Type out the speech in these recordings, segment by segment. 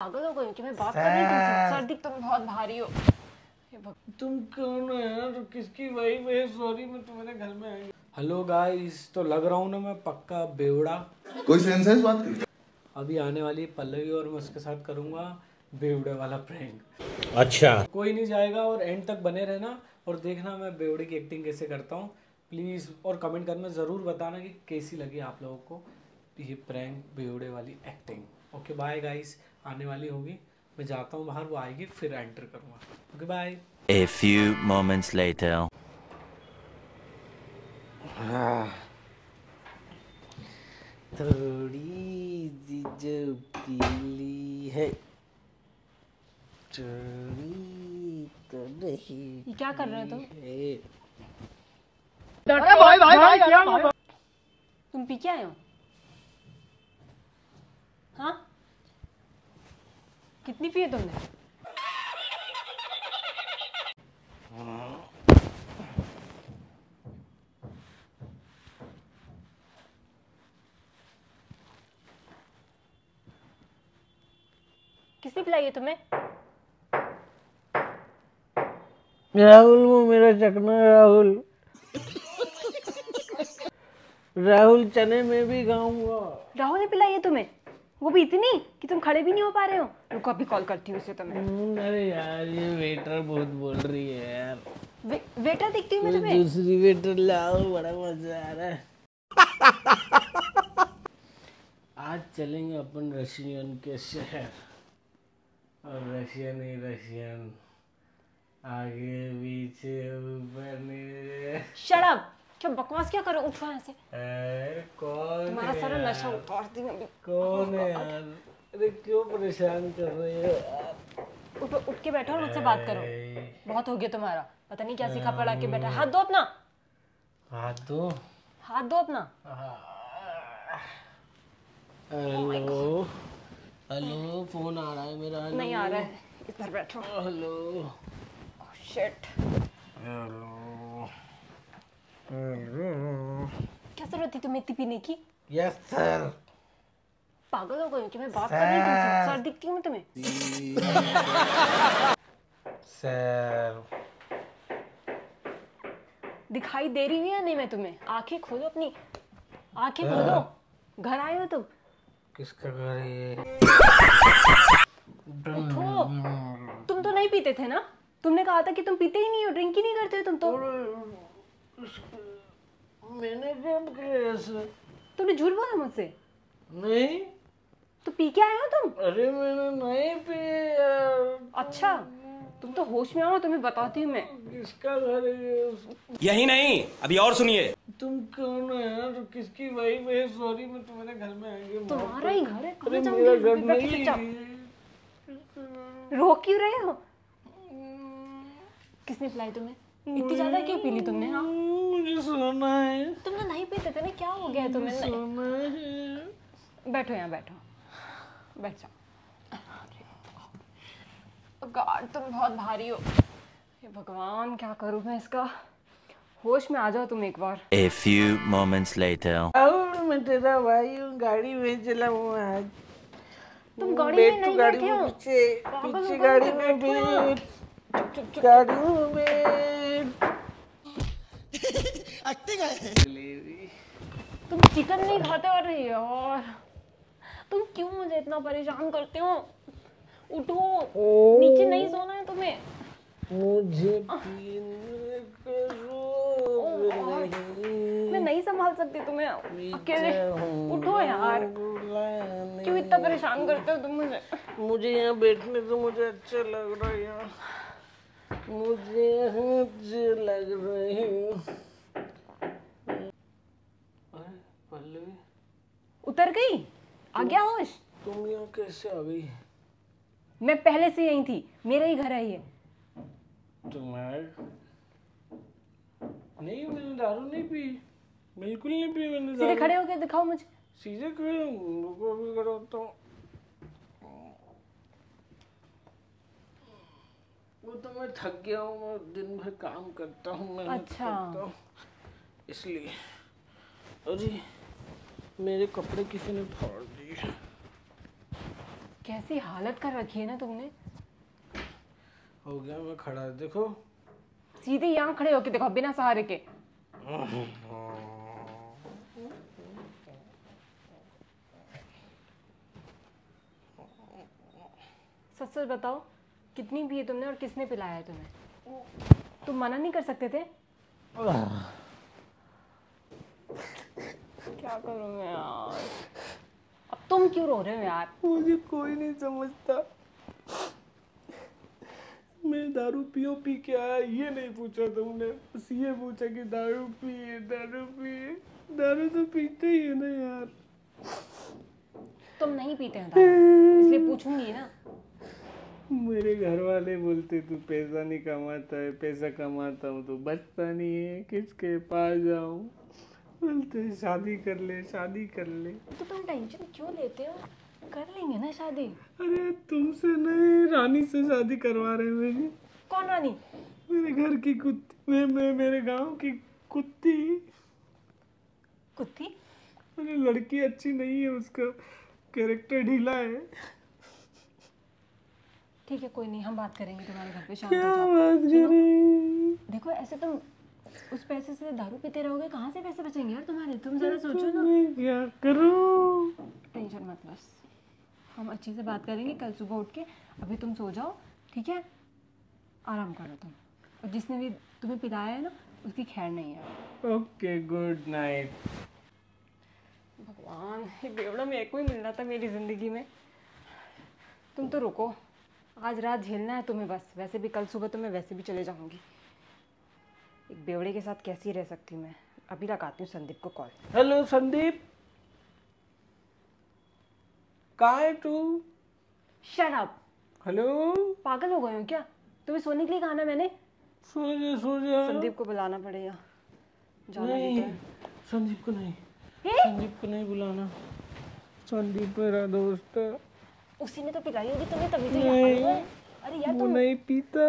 पागल हो गई कि मैं बात कर रही थी तुमसे सर्दी तुम बहुत भारी हो। तुम कौन हो यार? किसकी वाइफ है सॉरी मैं तुम्हारे घर में आई? हेलो गाइस तो लग रहा हूँ ना मैं पक्का बेवड़ा। कोई सेंस है इस बात की? अभी आने वाली पल्लवी और मैं उसके साथ करूँगा बेवड़े वाला प्रैंक अच्छा। कोई नहीं जाएगा और एंड तक बने रहना और देखना मैं बेवड़े की एक्टिंग कैसे करता हूँ। प्लीज़ और कमेंट करना ज़रूर बताना कि कैसी लगी आप लोगों को ये प्रैंक बेवड़े वाली एक्टिंग ओके बाय गाइस आने वाली होगी। मैं जाता हूँ बाहर वो आएगी फिर एंटर करूँगा। Okay bye A few moments later. थोड़ी सी जो पीली है। तो नहीं ये क्या कर रहे हो तुम? है। तुम पी के आए हो? हाँ? कितनी पी है तुमने? किसने पिलाई है तुम्हें? राहुल वो मेरा चकना राहुल। राहुल चने में भी खाऊँगा राहुल ने पिलाई है तुम्हें? वो भी इतनी कि तुम खड़े भी नहीं हो पा रहे हो। रुको अभी कॉल करती हूँ उसे तुम्हें हम्म, अरे यार ये वेटर बहुत बोल रही है यार। वे, वेटर दिखती हूँ मैं तुम्हें? दूसरी वेटर लाओ बड़ा मज़ा आ रहा है। आज चलेंगे अपन रशियन के शहर। और रशियन ही रशियन। आगे पीछे ऊपर नीचे। शराब क्या बकवास क्या करो? उठो यहाँ से। कौन तुम्हारा सारा नशा उतार दी अभी कौन है यार? अरे क्यों परेशान कर रहे हो उठो उठ के बैठो और मुझसे बात करो। बहुत हो गया तुम्हारा। पता नहीं क्या सीखा पड़ा के बैठा। हाथ दो अपना। हाथ दो? हाथ दो अपना। हेलो। हेलो फ़ोन आ रहा है मेरा। नहीं आ रहा है। इधर बैठो। हेलो। Shit hello. क्या ज़रूरत थी तुम्हें इतनी पीने की यस सर पागल हो गई कि मैं बात कर रही थी सर दिखती हूँ तुम्हें? सर दिखाई दे रही हूँ या नहीं मैं तुम्हें? आँखें खोलो अपनी। आँखें खोलो। घर आए हो तुम? किसका घर है उठो। तुम तो नहीं पीते थे ना? तुमने कहा था कि तुम पीते ही नहीं हो ड्रिंक ही नहीं करते हो तुम तो। मैंने कब किया ऐसा तुमने झूठ बोला मुझसे? नहीं। तो पी के आए हो तुम? अरे मैंने नहीं यार अच्छा तुम तो होश में आओ तुम्हें बताती हूँ मैं। किसका घर है यही नहीं अभी और सुनिए। तुम कौन हो यार? किसकी वाइफ है सॉरी मैं तुम्हारे घर में आएँगे तुम्हारा ही घर है अरे मेरा घर नहीं रो क्यों रहे हो? किसने पिलाई तुम्हें? इतनी ज़्यादा क्यों पी ली तुमने हाँ? मुझे सोना है। तुम तो नहीं पीते थे ना क्या हो गया तुम्हें? सोना है। बैठो यहाँ बैठो। बैठ जाओ। गॉड तुम बहुत भारी हो। हे भगवान क्या करूँ मैं इसका? होश में आ जाओ तुम एक बार। A few moments later. Rahul मैं तेरा भाई हूँ गाड़ी में चला हूँ आज। तुम गाड़ी में नहीं गाड़ी बैठे हो? पीछे पीछे गाड़ी में। बैठ। गाड़ी में। तुम चिकन नहीं खाते और यार तुम क्यों मुझे इतना परेशान करते हो? उठो। नीचे नहीं सोना है तुम्हें। मुझे पीने का शौक नहीं मैं नहीं संभाल सकती तुम्हें। अकेले। उठो यार। क्यों इतना परेशान करते हो तुम मुझे? मुझे यहाँ बैठने तो मुझे अच्छा लग रहा है यहाँ मुझे अच्छे लग रहे हैं। पल्लवी। उतर गई? आ गया होश? तुम यहाँ कैसे आ गई? मैं पहले से यही थी मेरा ही घर है ये। तुम्हारे नहीं मैंने दारू नहीं पी। बिल्कुल नहीं पी मैंने सीधे खड़े होके दिखाओ मुझे। सीधे खड़े हूँ रुको अभी खड़ा होता हूँ वो तो मैं थक गया हूँ दिन भर काम करता हूँ मैं अच्छा। इसलिए। अरे मेरे कपड़े किसी ने फाड़ दिए। कैसी हालत कर रखी है ना तुमने? हो गया मैं खड़ा देखो। सीधे यहाँ खड़े होके देखो बिना सहारे के। सच सच बताओ कितनी पिए तुमने और किसने पिलाया है तुम्हें? तुम मना नहीं कर सकते थे? क्या करूँ मैं यार? अब तुम क्यों रो रहे हो यार? मुझे कोई नहीं समझता। मैं दारू पियो पी के आया ये नहीं पूछा तुमने। बस ये पूछा कि दारू पिए दारू पिए। दारू तो पीते ही है ना यार। तुम नहीं पीते हैं दारू। इसलिए पूछूँगी ना। मेरे घर वाले बोलते तू पैसा नहीं कमाता है पैसा कमाता हूँ तो बचता नहीं है किसके पास जाऊँ? बोलते शादी कर ले शादी कर ले। तो तुम टेंशन क्यों लेते हो? कर लेंगे ना शादी। अरे तुमसे नहीं रानी से शादी करवा रहे हैं मेरी। कौन रानी? मेरे घर की कुत्ती मैं, मैं मेरे गाँव की कुत्ती। कुत्ती? अरे लड़की अच्छी नहीं है उसका कैरेक्टर ढीला है। ठीक है कोई नहीं हम बात करेंगे तुम्हारे घर पे शाम क्या। बात करें? देखो ऐसे तुम उस पैसे से दारू पीते रहोगे कहाँ से पैसे बचेंगे यार तुम्हारे? तुम जरा सोचो ना। क्या करूँ? टेंशन मत बस। हम अच्छे से बात करेंगे कल सुबह उठ के अभी तुम सो जाओ ठीक है? आराम करो तुम। और जिसने भी तुम्हें पिलाया है ना उसकी खैर नहीं है। Okay good night. भगवान ये बेवड़ा मेरे को ही मिल रहा था मेरी ज़िंदगी में। तुम तो रुको। आज रात झेलना है तुम्हें बस। वैसे भी कल सुबह तो मैं वैसे भी चले जाऊँगी। एक बेवड़े के साथ कैसी रह सकती हूँ मैं? अभी लगाती हूँ संदीप को कॉल हेलो संदीप। कहाँ है तू? शट अप हेलो पागल हो गए हो क्या? तुम्हें सोने के लिए कहा ना मैंने? सो जा सो जा संदीप को बुलाना पड़ेगा। जाना नहीं संदीप को नहीं। हे? संदीप को नहीं बुलाना। संदीप मेरा दोस्त है। उसी ने तो पिलाई होगी तुम्हें तभी तो यहाँ हो। अरे यार तुम नहीं पीता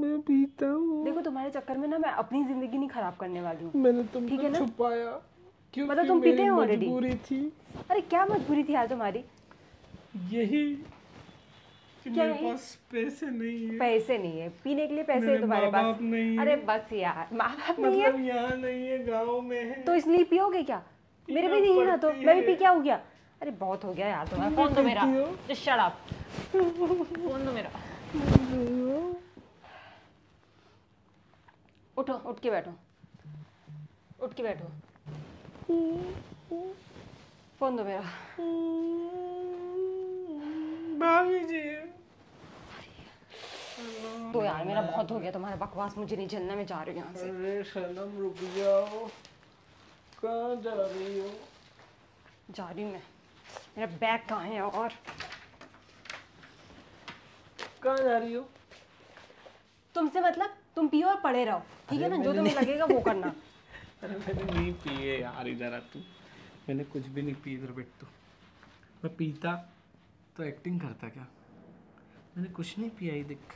मैं पीता हूँ। देखो तुम्हारे चक्कर में ना मैं अपनी ज़िंदगी नहीं खराब करने वाली हूँ। मैंने ठीक तुमको है ना? छुपाया क्योंकि मतलब तुम पीते हो already? मजबूरी थी। अरे क्या मजबूरी थी यार तुम्हारी? यही कि क्या मेरे पास पैसे नहीं है। पैसे नहीं है। पीने के लिए पैसे है तुम्हारे पास। नहीं अरे बस यार माँ बाप नहीं है। मतलब यहाँ नहीं है गाँव में है। तो इसलिए पियोगे क्या? मेरे भी नहीं है ना तो मैं भी पी क्या हो गया अरे बहुत हो गया यार तुम्हारा। फ़ोन दो मेरा। जस्ट शट अप फ़ोन दो मेरा। उठो उठ के बैठो। उठ के बैठो। फ़ोन दो मेरा। भाभी जी। तो यार मेरा बहुत हो गया। तुम्हारा बकवास मुझे नहीं झेलना मैं जा रही हूँ यहाँ से। अरे सनम रुक जाओ। कहाँ जा रही हो? जा रही हूँ मैं। मेरा बैग कहाँ है और? कहाँ जा रही हो? तुमसे मतलब तुम पियो और पड़े रहो ठीक है ना? जो तुम्हें लगेगा वो करना। अरे मैंने नहीं पिए यार इधर आ तू। मैंने कुछ भी नहीं पी इधर बैठ तू। मैं पीता तो एक्टिंग करता क्या? मैंने कुछ नहीं पिया ही देख।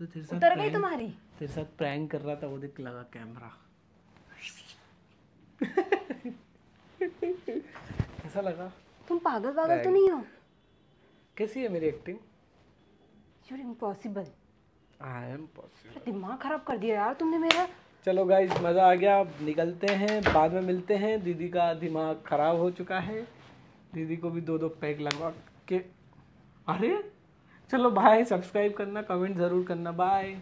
तो तेरे साथ उतर गई तुम्हारी? तेरे साथ प्रैंक कर रहा था वो देख लगा कैमरा कैसा लगा? तुम पागल पागल तो नहीं हो। कैसी है मेरी acting you're impossible I am possible दिमाग खराब कर दिया यार तुमने मेरा। चलो गाइस मज़ा आ गया। अब निकलते हैं बाद में मिलते हैं। दीदी का दिमाग खराब हो चुका है। दीदी को भी दो दो पैक लगवा के अरे! चलो बाय सब्सक्राइब करना कमेंट ज़रूर करना बाय